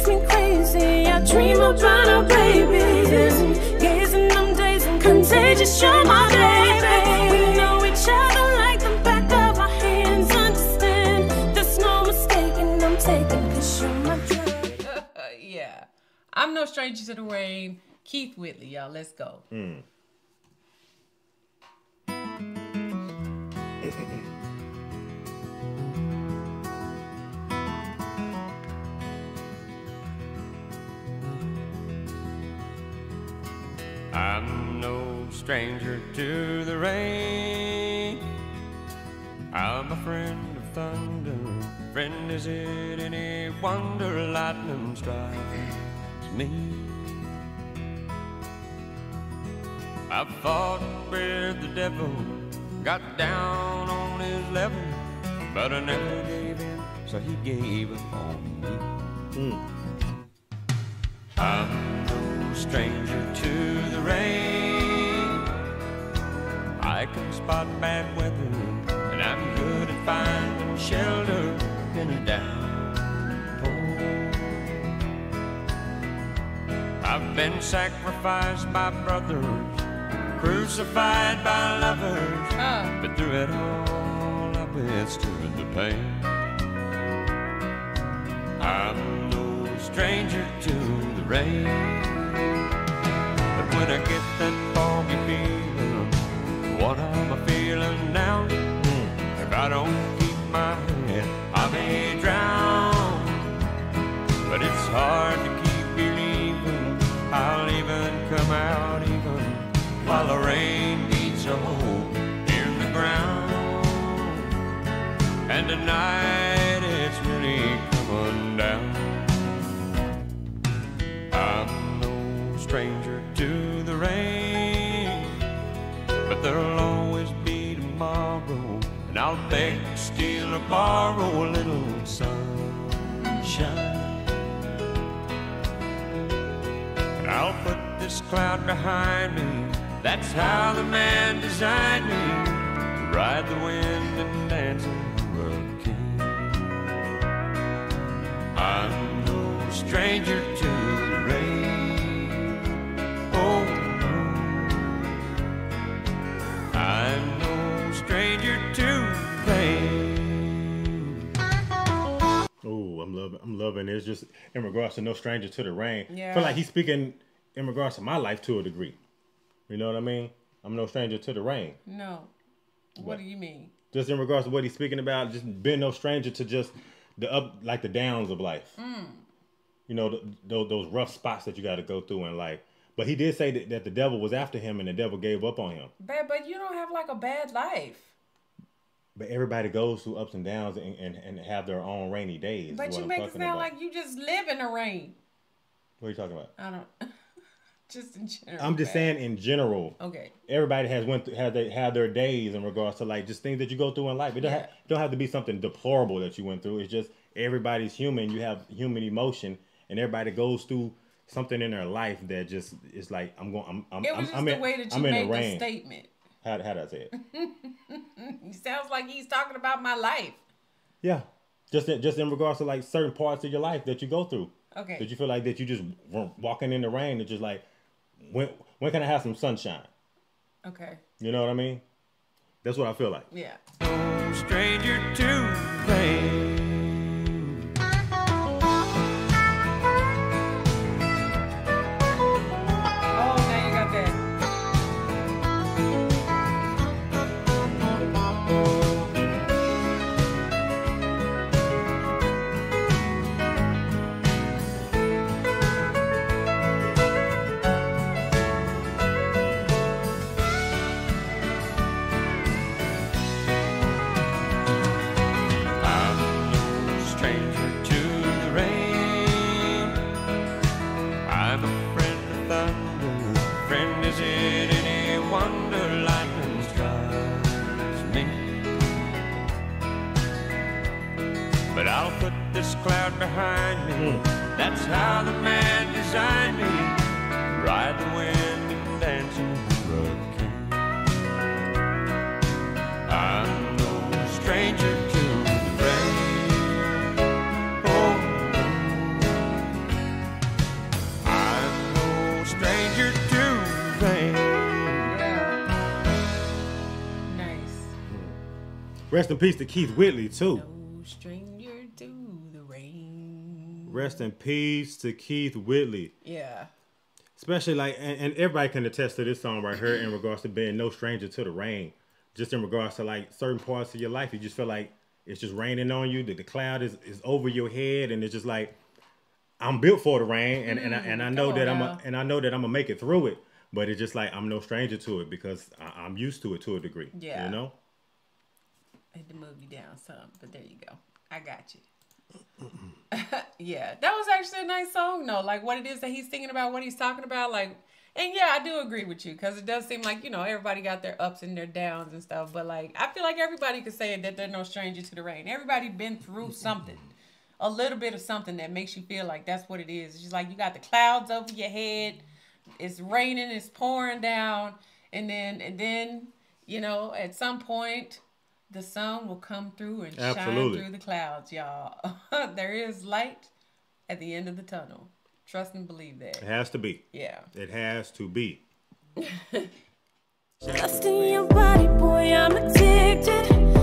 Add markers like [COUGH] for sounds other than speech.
makes me crazy. I dream about our babies. Gazing them days and contagious, you're my baby. We know each other like the back of our hands. Understand, there's no mistaking. I'm taking cause you're my drug. [LAUGHS] yeah. I'm no stranger to the rain. Keith Whitley, y'all. Let's go. Hmm. [LAUGHS] I'm no stranger to the rain. I'm a friend of thunder. Friend, is it any wonder lightning strikes me? I fought with the devil, got down on his level, but I never gave in, so he gave up on me. Hmm. I'm no stranger to the rain. I can spot bad weather, and I'm good at finding shelter in a downpour. I've been sacrificed by brothers, crucified by lovers, Uh, but through it all, I've withstood the pain. I'm no stranger to the rain. When I get that foggy feeling, what am I feeling now? Hmm. If I don't keep my head, I may drown. But it's hard to keep believing I'll even come out even while the rain beats a hole in the ground. And tonight to the rain, but there'll always be tomorrow, and I'll beg, steal, or borrow a little sunshine. And I'll put this cloud behind me. That's how the man designed me to ride the wind and dance the hurricane. I'm no stranger loving I'm loving it. It's just in regards to no stranger to the rain. I Yeah. feel like he's speaking in regards to my life to a degree. You know what I mean? I'm no stranger to the rain. no. What, What? do you mean? Just in regards to what he's speaking about, just being no stranger to just the up like the downs of life. Mm. You know, th those, those rough spots that you got to go through in life. But he did say that, that the devil was after him and the devil gave up on him. But, but you don't have like a bad life. But everybody goes through ups and downs and, and, and have their own rainy days. But you I'm make it sound about. like you just live in the rain. What are you talking about? I don't. [LAUGHS] just in general. I'm just saying in general. Okay. everybody has went through, had they had their days in regards to like just things that you go through in life. It don't, Yeah. have, don't have to be something deplorable that you went through. It's just everybody's human. You have human emotion, and everybody goes through something in their life that just is like I'm going. I'm. I'm It was I'm, just I'm the in, way that you I'm made the the rain. statement. How how did I say it? It [LAUGHS] sounds like he's talking about my life. yeah, just in, just in regards to like certain parts of your life that you go through. Okay. That you feel like that you just w- walking in the rain. and just like when when can I have some sunshine? Okay. You know what I mean? That's what I feel like. Yeah. No stranger to pain. Thunder. Friend, is it any wonder lightning strikes me? But I'll put this cloud behind me. That's how the man designed me. Ride the wind Rest in peace to Keith Whitley too. No stranger to the rain. Rest in peace to Keith Whitley. Yeah. Especially like, and, and everybody can attest to this song right here in regards to being no stranger to the rain. Just in regards to like certain parts of your life, you just feel like it's just raining on you. That the cloud is, is over your head, and it's just like I'm built for the rain, and and I, mm, and I know that I'm a, and I know that I'm gonna make it through it. But it's just like I'm no stranger to it because I, I'm used to it to a degree. Yeah. you know. I had to move you down some, but there you go. I got you. [LAUGHS] yeah, that was actually a nice song, though. Like what it is that he's thinking about, what he's talking about, like. And yeah, I do agree with you because it does seem like you know everybody got their ups and their downs and stuff. But like, I feel like everybody could say that they're no stranger to the rain. Everybody been through something, a little bit of something that makes you feel like that's what it is. It's just like you got the clouds over your head, it's raining, it's pouring down, and then and then you know at some point the sun will come through and Absolutely. shine through the clouds, y'all. [LAUGHS] there is light at the end of the tunnel. Trust and believe that. It has to be. Yeah. It has to be. [LAUGHS] Trust in your body, boy, I'm addicted.